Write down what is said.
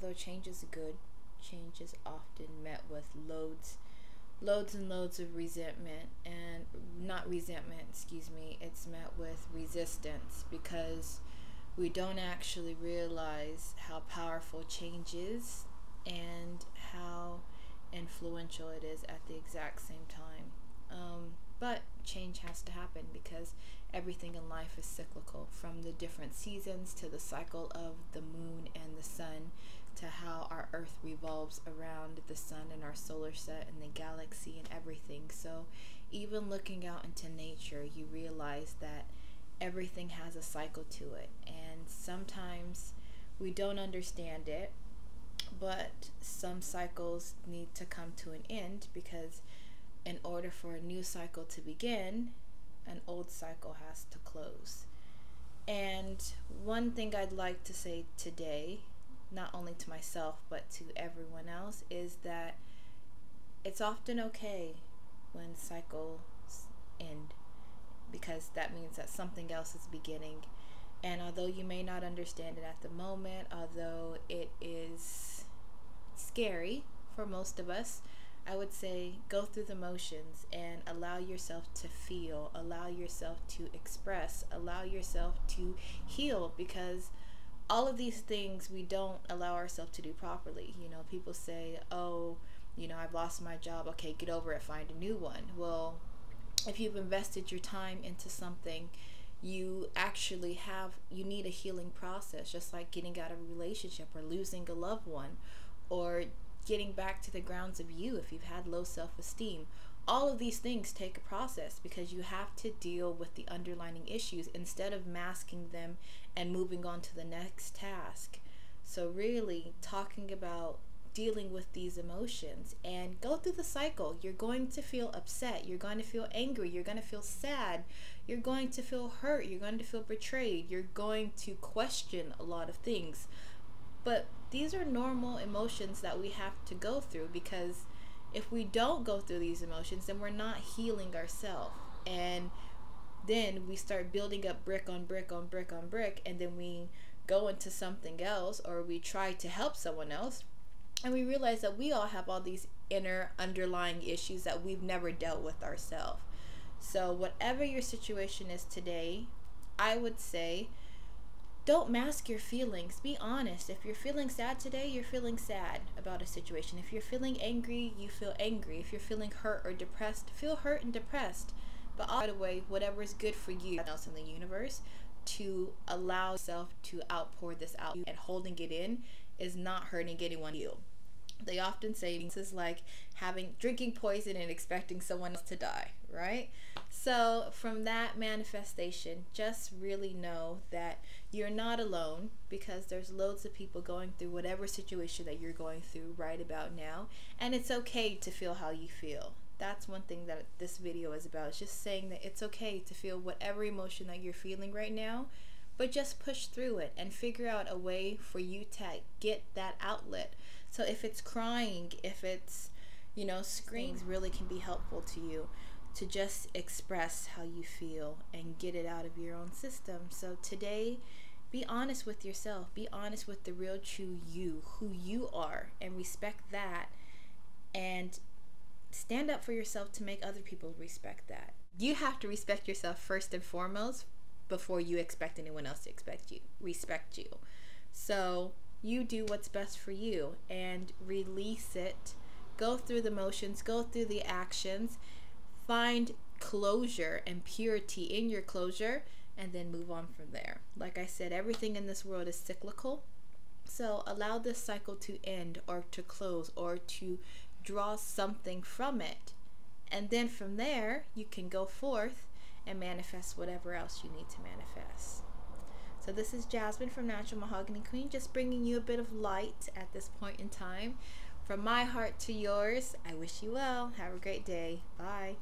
although change is good, change is often met with loads loads and loads of resentment and not resentment, excuse me, it's met with resistance because we don't actually realize how powerful change is and how influential it is at the exact same time. Um, but change has to happen because everything in life is cyclical from the different seasons to the cycle of the moon and the sun to how our earth revolves around the sun and our solar set and the galaxy and everything. So, even looking out into nature, you realize that everything has a cycle to it, and sometimes we don't understand it, but some cycles need to come to an end because, in order for a new cycle to begin, an old cycle has to close. And one thing I'd like to say today not only to myself but to everyone else is that it's often okay when cycles end because that means that something else is beginning. And although you may not understand it at the moment, although it is scary for most of us, I would say go through the motions and allow yourself to feel, allow yourself to express, allow yourself to heal because all of these things we don't allow ourselves to do properly. You know, people say, oh, you know, I've lost my job. Okay, get over it, find a new one. Well, if you've invested your time into something, you actually have, you need a healing process, just like getting out of a relationship or losing a loved one or getting back to the grounds of you if you've had low self esteem all of these things take a process because you have to deal with the underlining issues instead of masking them and moving on to the next task. So, really, talking about dealing with these emotions and go through the cycle. You're going to feel upset. You're going to feel angry. You're going to feel sad. You're going to feel hurt. You're going to feel betrayed. You're going to question a lot of things. But these are normal emotions that we have to go through because if we don't go through these emotions, then we're not healing ourselves. And then we start building up brick on brick on brick on brick, and then we go into something else or we try to help someone else, and we realize that we all have all these inner underlying issues that we've never dealt with ourselves. So, whatever your situation is today, I would say don't mask your feelings. Be honest. If you're feeling sad today, you're feeling sad about a situation. If you're feeling angry, you feel angry. If you're feeling hurt or depressed, feel hurt and depressed. But all the way, whatever is good for you else in the universe, to allow yourself to outpour this out and holding it in is not hurting anyone you. They often say this is like having drinking poison and expecting someone else to die, right? So from that manifestation, just really know that you're not alone because there's loads of people going through whatever situation that you're going through right about now. And it's okay to feel how you feel. That's one thing that this video is about. It's just saying that it's okay to feel whatever emotion that you're feeling right now, but just push through it and figure out a way for you to get that outlet. So if it's crying, if it's, you know, screams really can be helpful to you to just express how you feel and get it out of your own system. So today, be honest with yourself. Be honest with the real true you, who you are, and respect that. And stand up for yourself to make other people respect that. You have to respect yourself first and foremost before you expect anyone else to expect you, respect you. So, you do what's best for you and release it. Go through the motions, go through the actions, find closure and purity in your closure, and then move on from there. Like I said, everything in this world is cyclical. So allow this cycle to end or to close or to draw something from it. And then from there, you can go forth and manifest whatever else you need to manifest. So this is Jasmine from Natural Mahogany Queen, just bringing you a bit of light at this point in time. From my heart to yours, I wish you well. Have a great day. Bye.